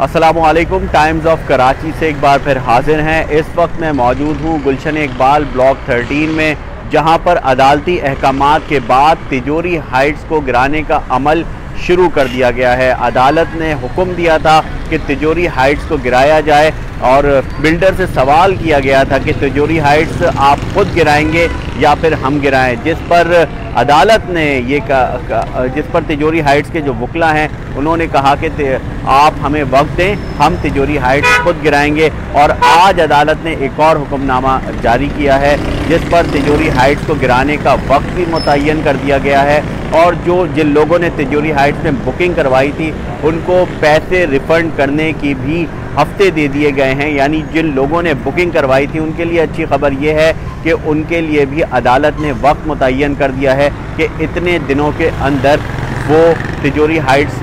असलकुम times of Karachi से एक बार फिर हाजिर हैं। इस वक्त मैं मौजूद हूँ गुलशन इकबाल ब्लॉक 13 में, जहाँ पर अदालती अहकाम के बाद तिजोरी हाइट्स को गिराने का अमल शुरू कर दिया गया है। अदालत ने हुक्म दिया था कि तिजोरी हाइट्स को गिराया जाए और बिल्डर से सवाल किया गया था कि तिजोरी हाइट्स आप खुद गिराएँगे या फिर हम गिराएँ, जिस पर अदालत ने ये का, का, जिस पर तिजोरी हाइट्स के जो वकला हैं उन्होंने कहा कि आप हमें वक्त दें हम तिजोरी हाइट्स खुद गिराएँगे और आज अदालत ने एक और हुक्मनामा जारी किया है जिस पर तिजोरी हाइट्स को गिराने का वक्त भी मुतन कर दिया गया है और जो जिन लोगों ने तिजोरी हाइट्स में बुकिंग करवाई थी उनको पैसे रिफ़ंड करने की भी हफ़्ते दे दिए गए हैं यानी जिन लोगों ने बुकिंग करवाई थी उनके लिए अच्छी खबर यह है कि उनके लिए भी अदालत ने वक्त मुतन कर दिया है कि इतने दिनों के अंदर वो तिजोरी हाइट्स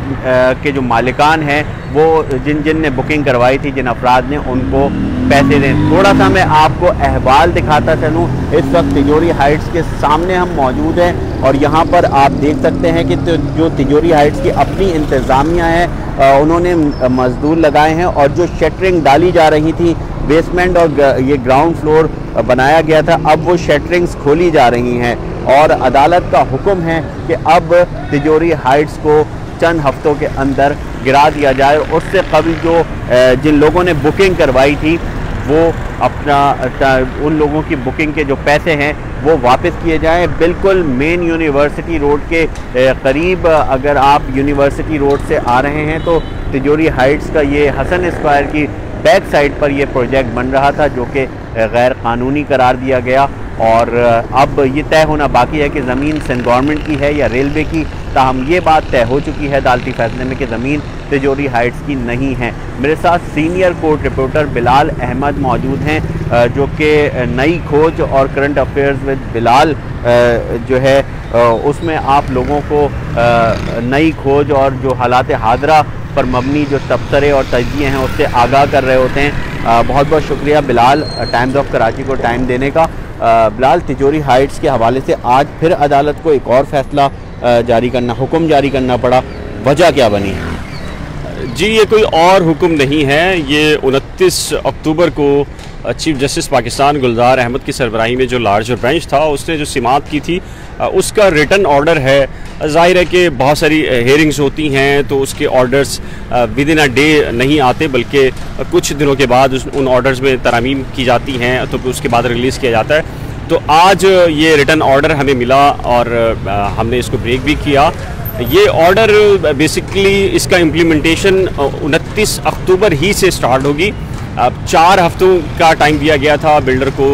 के जो मालिकान हैं, वो जिन जिन ने बुकिंग करवाई थी, जिन अफराद ने उनको पैसे दें। थोड़ा सा मैं आपको अहवाल दिखाता चलूँ। इस वक्त तिजोरी हाइट्स के सामने हम मौजूद हैं और यहाँ पर आप देख सकते हैं कि जो तिजोरी हाइट्स की अपनी इंतज़ामिया है उन्होंने मजदूर लगाए हैं और जो शटरिंग डाली जा रही थी बेसमेंट और ये ग्राउंड फ्लोर बनाया गया था। अब वो शटरिंग्स खोली जा रही हैं और अदालत का हुक्म है कि अब तिजोरी हाइट्स को चंद हफ्तों के अंदर गिरा दिया जाए। उससे कबल जो जिन लोगों ने बुकिंग करवाई थी, वो अपना उन लोगों की बुकिंग के जो पैसे हैं, वो वापस किए जाएँ। बिल्कुल मेन यूनिवर्सिटी रोड के करीब, अगर आप यूनिवर्सिटी रोड से आ रहे हैं तो तिजोरी हाइट्स का ये हसन स्क्वायर की बैक साइड पर यह प्रोजेक्ट बन रहा था, जो कि गैर कानूनी करार दिया गया। और अब ये तय होना बाकी है कि ज़मीन सेंट गवर्नमेंट की है या रेलवे की। ताहम ये बात तय हो चुकी है अदालती फैसले में कि ज़मीन तिजोरी हाइट्स की नहीं है। मेरे साथ senior court reporter Bilal Ahmed मौजूद हैं जो कि नई खोज और करंट अफेयर्स विद बिलाल जो है उसमें आप लोगों को नई खोज और जो हालात हादरा पर मबनी जो तबसरे और तजिए हैं, उससे आगाह कर रहे होते हैं। बहुत बहुत शुक्रिया बिलाल टाइम्स ऑफ़ कराची को टाइम देने का। बिलाल, तिजोरी हाइट्स के हवाले से आज फिर अदालत को एक और फैसला जारी करना, हुक्म जारी करना पड़ा। वजह क्या बनी? जी, ये कोई और हुक्म नहीं है। ये उनतीस अक्टूबर को चीफ जस्टिस पाकिस्तान गुलजार अहमद की सरबराही में जो लार्जर बेंच था, उसने जो समात की थी उसका रिटर्न ऑर्डर है। ज़ाहिर है कि बहुत सारी हेयरिंग्स होती हैं तो उसके orders within a day नहीं आते, बल्कि कुछ दिनों के बाद उन ऑर्डर्स में तरामीम की जाती हैं तो उसके बाद रिलीज़ किया जाता है। तो आज ये रिटर्न ऑर्डर हमें मिला और हमने इसको ब्रेक भी किया। ये ऑर्डर बेसिकली इसका इम्प्लीमेंटेशन उनतीस अक्टूबर ही से स्टार्ट होगी। अब चार हफ्तों का टाइम दिया गया था बिल्डर को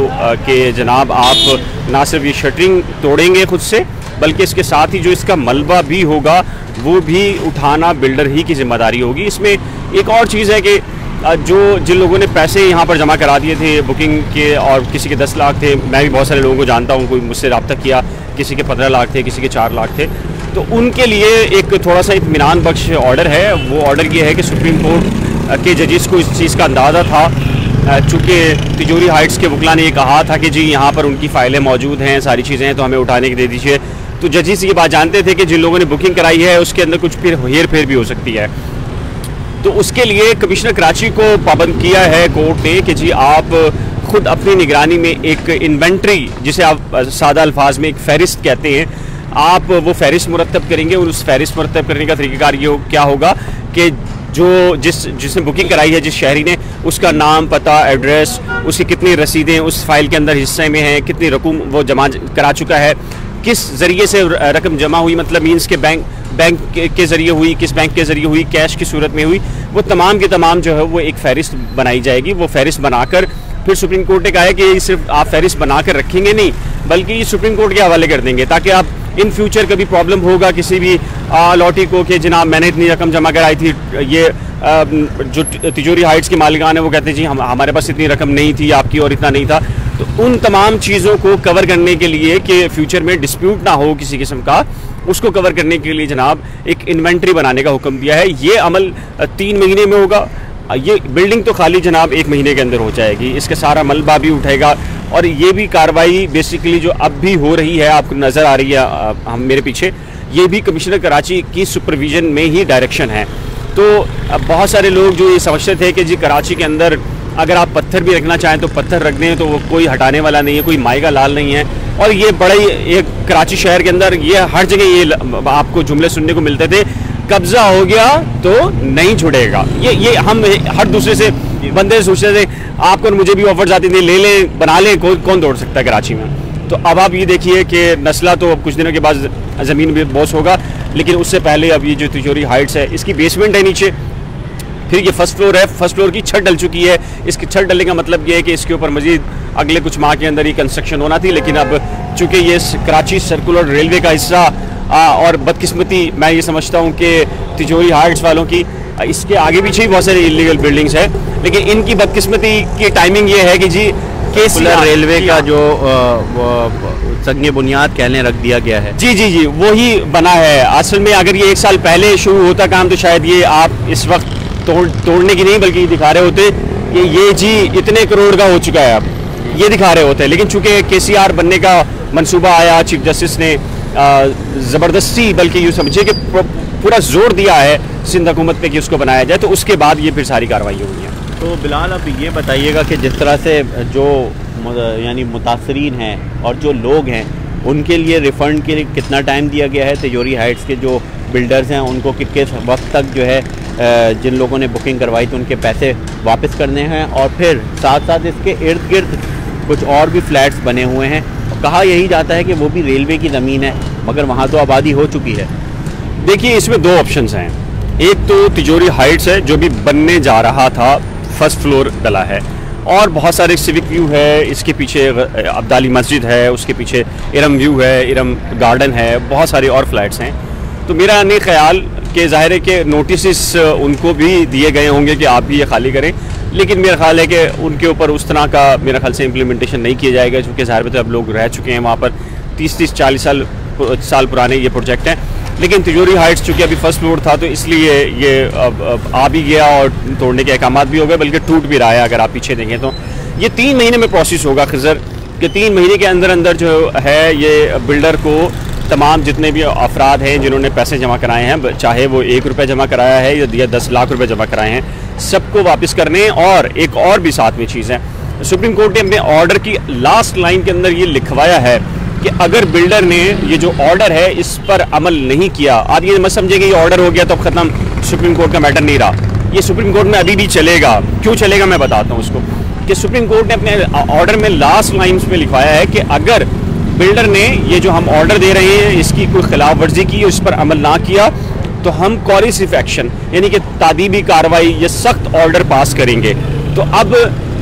कि जनाब, आप ना सिर्फ़ ये शटरिंग तोड़ेंगे खुद से, बल्कि इसके साथ ही जो इसका मलबा भी होगा, वो भी उठाना बिल्डर ही की ज़िम्मेदारी होगी। इसमें एक और चीज़ है कि जो जिन लोगों ने पैसे यहाँ पर जमा करा दिए थे बुकिंग के और किसी के दस लाख थे, मैं भी बहुत सारे लोगों को जानता हूँ, कोई मुझसे रबता किया, किसी के पंद्रह लाख थे, किसी के चार लाख थे। तो उनके लिए एक थोड़ा सा इतमान बख्श ऑर्डर है। वो ऑर्डर ये है कि सुप्रीम कोर्ट के जजिस को इस चीज़ का अंदाज़ा था। चूँकि तिजोरी हाइट्स के वकला ने ये कहा था कि जी यहाँ पर उनकी फ़ाइलें मौजूद हैं सारी चीज़ें हैं तो हमें उठाने की दे दीजिए। तो जजिस ये बात जानते थे कि जिन लोगों ने बुकिंग कराई है उसके अंदर कुछ फिर हेर फेर भी हो सकती है। तो उसके लिए कमिश्नर कराची को पाबंद किया है कोर्ट ने कि जी आप खुद अपनी निगरानी में एक इन्वेंट्री जिसे आप सादा अल्फाज में एक फहरिस्त कहते हैं आप वो फहरिस्त मुरतब करेंगे और उस फहरिस्त मुरतब करने का तरीक़ाकार ये हो, क्या होगा कि जो जिस, जिसने बुकिंग कराई है, जिस शहरी ने, उसका नाम, पता एड्रेस उसकी कितनी रसीदें उस फ़ाइल के अंदर हिस्से में हैं, कितनी रकम वो जमा करा चुका है, किस ज़रिए से रकम जमा हुई मतलब मीन्स के बैंक बैंक के ज़रिए हुई, किस बैंक के ज़रिए हुई कैश की सूरत में हुई, वो तमाम के तमाम जो है वो एक फ़हरिस्त बनाई जाएगी, वो फ़हरिस्त बनाकर, फिर सुप्रीम कोर्ट ने कहा है कि सिर्फ़ आप फहरिस्त बना कर रखेंगे नहीं, बल्कि ये सुप्रीम कोर्ट के हवाले कर देंगे, ताकि आप इन फ्यूचर कभी प्रॉब्लम होगा किसी भी लॉटी को कि जनाब मैंने इतनी रकम जमा कराई थी, ये जो तिजोरी हाइट्स के मालिकान है वो कहते हैं, जी, हम, हमारे पास इतनी रकम नहीं थी, आपकी और इतना नहीं था। तो उन तमाम चीज़ों को कवर करने के लिए कि फ्यूचर में डिस्प्यूट ना हो किसी किस्म का, उसको कवर करने के लिए जनाब एक इन्वेंट्री बनाने का हुक्म दिया है। ये अमल तीन महीने में होगा ये बिल्डिंग तो खाली जनाब एक महीने के अंदर हो जाएगी। इसका सारा मलबा भी उठेगा और ये भी कार्रवाई बेसिकली जो अब भी हो रही है, आपको नज़र आ रही है हम मेरे पीछे, ये भी कमिश्नर कराची की सुपरविजन में ही डायरेक्शन है। तो बहुत सारे लोग जो ये समझते थे कि जी कराची के अंदर अगर आप पत्थर भी रखना चाहें तो पत्थर रख दें तो वो कोई हटाने वाला नहीं है, कोई माएगा लाल नहीं है। और ये बड़े एक कराची शहर के अंदर ये हर जगह ये आपको जुमले सुनने को मिलते थे कब्जा हो गया तो नहीं छुड़ेगा। ये ये हम हर दूसरे से बंदे सोचते थे, आपको मुझे भी ऑफ़र आती थी, ले लें, बना लें, कौन कौन दौड़ सकता है कराची में? तो अब आप ये देखिए कि नस्ला तो अब कुछ दिनों के बाद ज़मीन भी बॉस होगा, लेकिन उससे पहले अब ये जो तिजोरी हाइट्स है, इसकी बेसमेंट है नीचे। फिर ये फ़र्स्ट फ्लोर है फ़र्स्ट फ्लोर की छत डल चुकी है। इसकी छत डलने का मतलब ये है कि इसके ऊपर मजीद अगले कुछ माह के अंदर ही कंस्ट्रक्शन होना थी, लेकिन अब चूँकि ये कराची सर्कुलर रेलवे का हिस्सा और बदकिस्मती मैं ये समझता हूँ कि तिजोरी हाइट्स वालों की इसके आगे पीछे भी बहुत सारी इलीगल बिल्डिंग्स है। लेकिन इनकी बदकिस्मती की टाइमिंग ये है कि जी के रेलवे का जो संग बुनियाद कहने रख दिया गया है। जी जी जी वही बना है। असल में अगर ये एक साल पहले शुरू होता काम तो शायद ये आप इस वक्त तोड़ तोड़ने की नहीं बल्कि दिखा रहे होते कि ये जी इतने करोड़ का हो चुका है अब। ये दिखा रहे होते हैं लेकिन चूँकि के बनने का मंसूबा आया चीफ जस्टिस ने ज़बरदस्ती बल्कि यूँ समझिए कि पूरा ज़ोर दिया है सिंध हुकूमत पे कि उसको बनाया जाए तो उसके बाद ये फिर सारी कार्रवाई हुई है। तो बिलाल अब ये बताइएगा कि जिस तरह से जो यानी मुतासरीन हैं और जो लोग हैं, उनके लिए रिफ़ंड के लिए कितना टाइम दिया गया है? तिजोरी हाइट्स के जो बिल्डर्स हैं, उनको किस वक्त तक जो है जिन लोगों ने बुकिंग करवाई थी, उनके पैसे वापस करने हैं? और फिर साथ साथ इसके इर्द गिर्द कुछ और भी फ्लैट्स बने हुए हैं कहा यही जाता है कि वो भी रेलवे की ज़मीन है, मगर वहाँ तो आबादी हो चुकी है। देखिए, इसमें दो ऑप्शन हैं। एक तो तिजोरी हाइट्स है, जो भी बनने जा रहा था फ़र्स्ट फ्लोर डला है। और बहुत सारे सिविक व्यू है, इसके पीछे अब्दाली मस्जिद है, उसके पीछे इरम व्यू है, इरम गार्डन है, बहुत सारे और फ्लैट्स हैं। तो मेरा नहीं ख्याल कि ज़ाहिर है कि नोटिस उनको भी दिए गए होंगे कि आप भी ये खाली करें। लेकिन मेरा ख्याल है कि उनके ऊपर उस तरह का मेरा ख्याल से इम्प्लीमेंटेशन नहीं किया जाएगा क्योंकि ज़ाहिर तो अब लोग रह चुके हैं वहाँ पर। तीस तीस चालीस साल साल पुराने ये प्रोजेक्ट हैं। लेकिन तिजोरी हाइट्स चूँकि अभी फ़र्स्ट फ्लोर था तो इसलिए ये अब, अब आ भी गया और तोड़ने के अहकाम भी हो गए बल्कि टूट भी रहा है अगर आप पीछे देखें तो। ये तीन महीने में प्रोसेस होगा खजर कि तीन महीने के अंदर अंदर जो है ये बिल्डर को तमाम जितने भी अफराद हैं जिन्होंने पैसे जमा कराए हैं, चाहे वो एक रुपये जमा कराया है या दस लाख रुपये जमा कराए हैं, सबको वापस करने और एक और भी साथ में चीज़ है। सुप्रीम कोर्ट ने अपने ऑर्डर की लास्ट लाइन के अंदर ये लिखवाया है कि अगर बिल्डर ने ये जो ऑर्डर है, इस पर अमल नहीं किया, आप ये मत समझेंगे ये ऑर्डर हो गया तो ख़त्म, सुप्रीम कोर्ट का मैटर नहीं रहा। ये सुप्रीम कोर्ट में अभी भी चलेगा। क्यों चलेगा मैं बताता हूँ उसको। कि सुप्रीम कोर्ट ने अपने ऑर्डर में लास्ट लाइन्स में लिखवाया है कि अगर बिल्डर ने ये जो हम ऑर्डर दे रहे हैं, इसकी कोई खिलाफ वर्जी की, उस पर अमल ना किया तो हम कॉरिसिफ एक्शन यानी कि तादीबी कार्रवाई ये सख्त ऑर्डर पास करेंगे। तो अब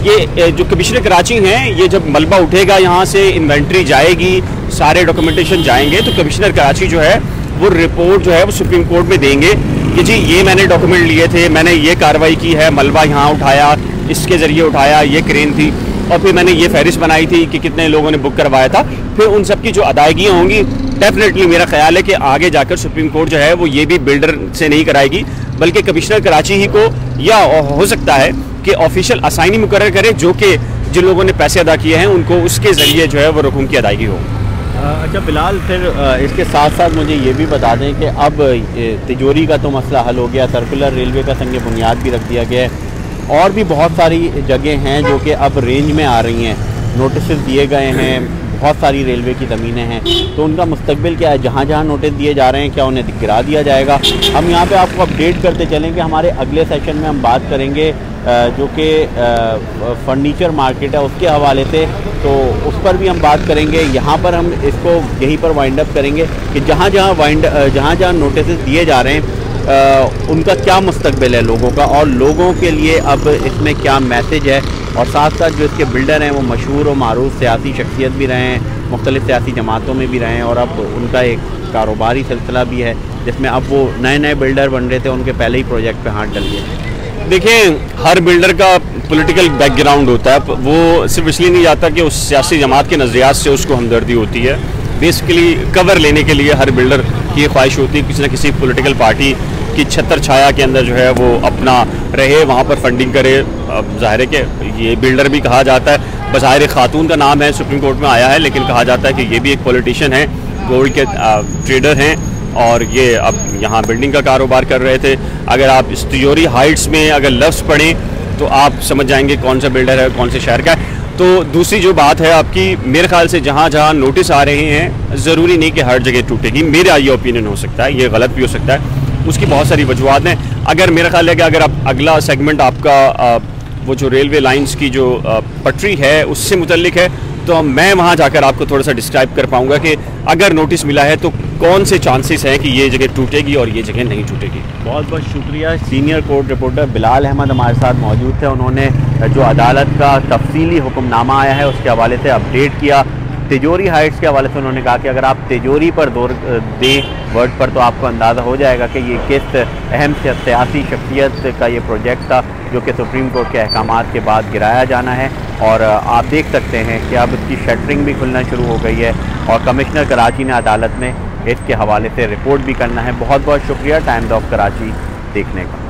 ये जो कमिश्नर कराची हैं, ये जब मलबा उठेगा यहाँ से इन्वेंट्री जाएगी, सारे डॉक्यूमेंटेशन जाएँगे तो कमिश्नर कराची जो है, वो रिपोर्ट जो है, वो सुप्रीम कोर्ट में देंगे कि जी, ये मैंने डॉक्यूमेंट लिए थे, मैंने ये कार्रवाई की है, मलबा यहाँ उठाया, इसके ज़रिए उठाया, ये क्रेन थी। और फिर मैंने ये फहरिस्त बनाई थी कि कितने लोगों ने बुक करवाया था। फिर उन सब की जो अदायगियाँ होंगी डेफिनेटली मेरा ख्याल है कि आगे जाकर सुप्रीम कोर्ट जो है वो ये भी बिल्डर से नहीं कराएगी, बल्कि कमिश्नर कराची ही को या हो सकता है कि ऑफिशियल असाइनी मुकर करे, जो कि जिन लोगों ने पैसे अदा किए हैं, उनको उसके ज़रिए जो है वो रकूम की अदायगी हो। अच्छा फ़िलहाल फिर इसके साथ साथ मुझे ये भी बता दें कि अब तिजोरी का तो मसला हल हो गया सर्कुलर रेलवे का संग बुनियाद भी रख दिया गया है। और भी बहुत सारी जगह हैं जो कि अब रेंज में आ रही हैं। नोटिस दिए गए हैं, बहुत सारी रेलवे की ज़मीनें हैं। तो उनका मुस्तबिल क्या है? जहाँ जहाँ नोटिस दिए जा रहे हैं, क्या उन्हें गिरा दिया जाएगा? हम यहाँ पे आपको अपडेट करते चलेंगे। हमारे अगले सेशन में हम बात करेंगे जो कि फर्नीचर मार्केट है उसके हवाले से। तो उस पर भी हम बात करेंगे। यहाँ पर हम इसको यहीं पर वाइंड अप करेंगे कि जहाँ जहाँ वाइंड जहाँ जहाँ नोटिस दिए जा रहे हैं आ, उनका क्या मुस्तबिल है लोगों का? और लोगों के लिए अब इसमें क्या मैसेज है? और साथ साथ जो इसके बिल्डर हैं वो मशहूर और मरूफ सियासी शख्सियत भी रहे हैं मुख्तलिफ़ सियासी जमातों में भी रहे हैं और अब उनका एक कारोबारी सिलसिला भी है जिसमें अब वो नए नए बिल्डर बन रहे थे उनके पहले ही प्रोजेक्ट पे हाथ डल गए। देखिए हर बिल्डर का पॉलिटिकल बैकग्राउंड होता है वो सिर्फ़ इसलिए नहीं जाता कि उस सियासी जमात के नज़रियात से उसको हमदर्दी होती है। बेसिकली कवर लेने के लिए हर बिल्डर की ख्वाहिश होती है किसी न किसी पॉलिटिकल पार्टी की छतर छाया के अंदर जो है वो अपना रहे, वहाँ पर फंडिंग करे। ज़ाहिर कि ये बिल्डर भी कहा जाता है। बज़ाहिर खातून का नाम है, सुप्रीम कोर्ट में आया है, लेकिन कहा जाता है कि ये भी एक पॉलिटिशियन है गोल्ड के ट्रेडर हैं, और ये अब यहाँ बिल्डिंग का कारोबार कर रहे थे। अगर आप इस तिजोरी हाइट्स में अगर लफ्ज़ पढ़ें तो आप समझ जाएँगे कौन सा बिल्डर है कौन से शहर का है। तो दूसरी जो बात है आपकी, मेरे ख्याल से जहाँ जहाँ नोटिस आ रहे हैं, ज़रूरी नहीं कि हर जगह टूटेगी। मेरा ये ओपिनियन हो सकता है, ये गलत भी हो सकता है। उसकी बहुत सारी वजूहत हैं। अगर मेरा ख्याल है कि अगर आप अगला सेगमेंट आपका वो जो रेलवे लाइंस की जो पटरी है, उससे मुतलिक है तो मैं वहाँ जाकर आपको थोड़ा सा डिस्क्राइब कर पाऊँगा कि अगर नोटिस मिला है तो कौन से चांसेस हैं कि ये जगह टूटेगी और ये जगह नहीं टूटेगी? बहुत बहुत शुक्रिया। Senior court reporter Bilal Ahmed हमारे साथ मौजूद थे। उन्होंने जो अदालत का तफसीली हुक्मनामा आया है, उसके हवाले से अपडेट किया। तिजोरी हाइट्स के हवाले से उन्होंने कहा कि अगर आप तिजोरी पर दौर दें वर्ड पर तो आपको अंदाज़ा हो जाएगा कि ये किस अहम सियासी शख्सियत का ये प्रोजेक्ट था, जो कि सुप्रीम कोर्ट के अहकाम के बाद गिराया जाना है। और आप देख सकते हैं कि अब इसकी शटरिंग भी खुलना शुरू हो गई है और कमिश्नर कराची ने अदालत में इसके हवाले से रिपोर्ट भी करना है। बहुत बहुत शुक्रिया टाइम्स ऑफ़ कराची देखने का।